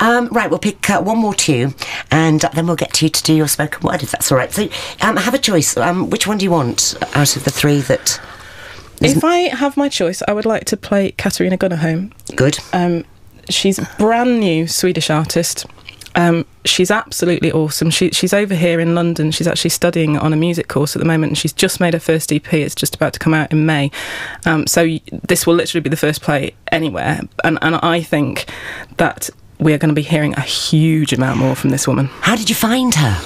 Um, right, we'll pick uh, one more tune, and then we'll get to you to do your spoken word, if that's all right. So, um, have a choice. Um, which one do you want out of the three that... If I have my choice, I would like to play Katarina Gunnerholm. Good. Um, she's a brand new Swedish artist. Um, she's absolutely awesome. She, she's over here in London. She's actually studying on a music course at the moment, and she's just made her first EP. It's just about to come out in May. Um, so this will literally be the first play anywhere, and and I think that we are going to be hearing a huge amount more from this woman. How did you find her?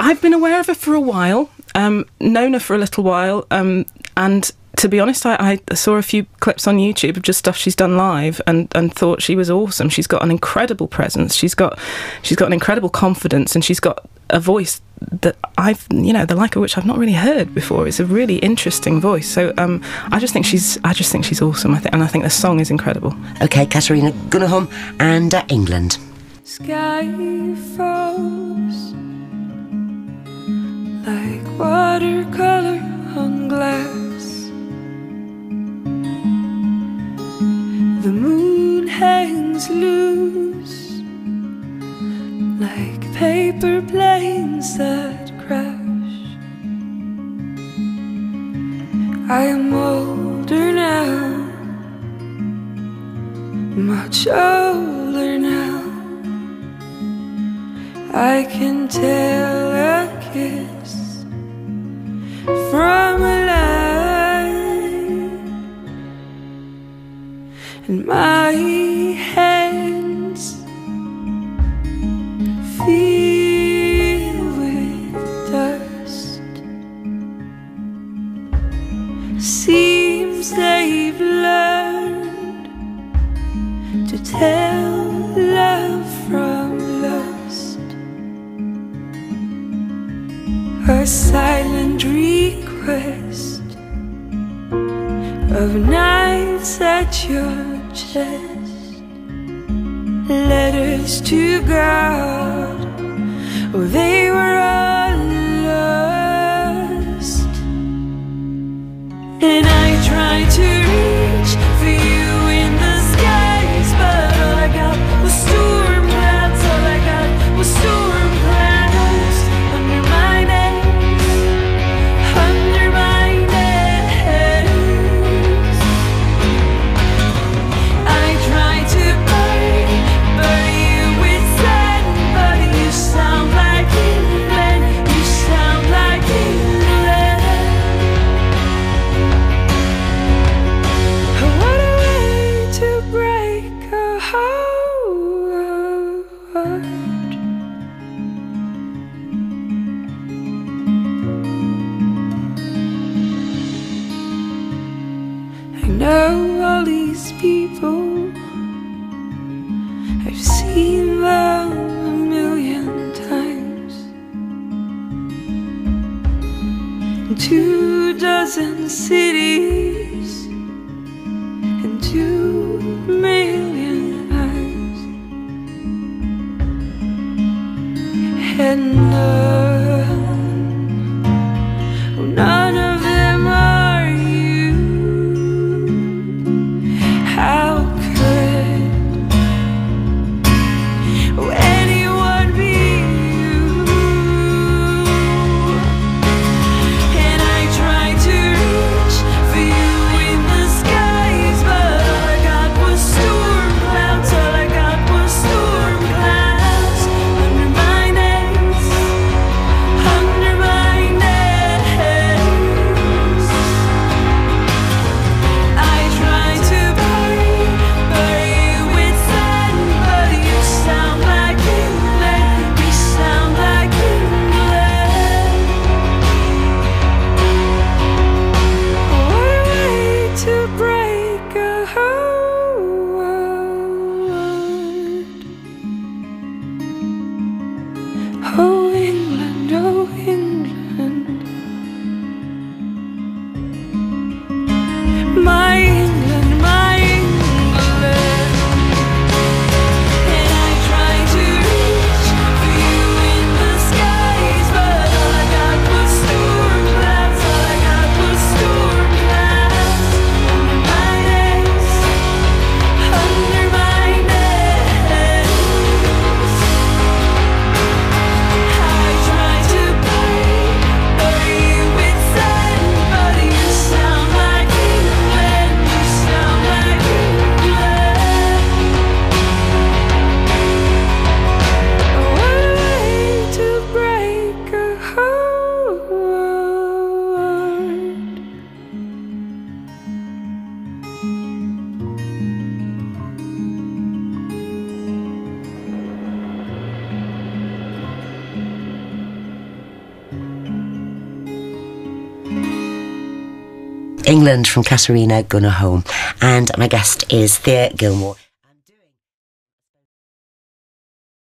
I've been aware of her for a while, um, known her for a little while, um, and to be honest, I, I saw a few clips on YouTube of just stuff she's done live, and, and thought she was awesome. She's got an incredible presence. She's got she's got an incredible confidence, and she's got a voice that I've you know the like of which I've not really heard before. It's a really interesting voice. So um, I just think she's I just think she's awesome. I think and I think the song is incredible. Okay, Katarina Gunnerholm and uh, England. Sky froze like watercolor paper planes that crash. I am older now, much older now. I can tell a kiss tell love from lust. A silent request of nights at your chest, letters to God. Oh, they were know all these people. I've seen them a million times. In two dozen cities and two million eyes. And none, England from Katarina Gunnerholm. And my guest is Thea Gilmore.